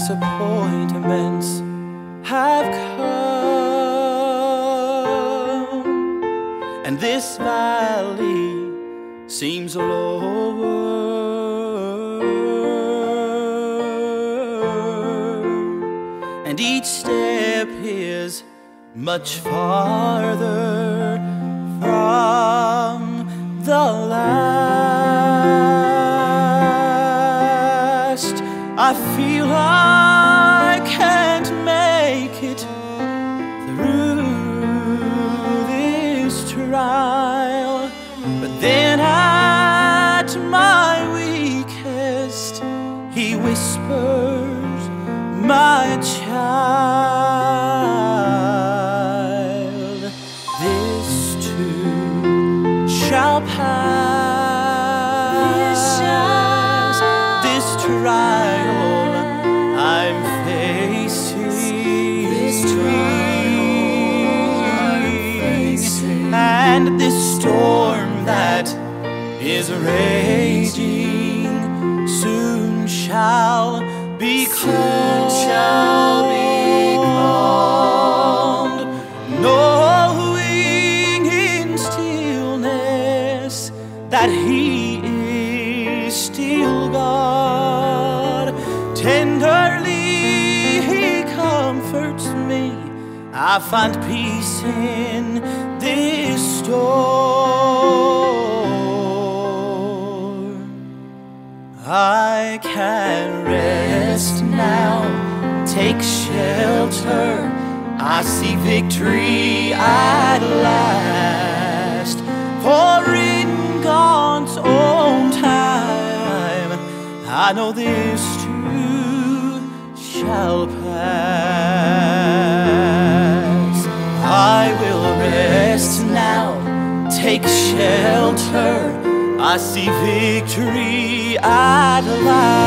disappointments have come, and this valley seems lower, and each step is much farther I feel I can't make it through this trial, but then at my weakest, He whispers, My child, this too shall pass. This trial and this storm that is raging soon shall be calmed. Shall be calmed. Knowing in stillness that He is still God. Tenderly He comforts me. I find peace in storm. I can rest now, take shelter. I see victory at last. For in God's own time, I know this too shall pass. Take shelter. I see victory at last.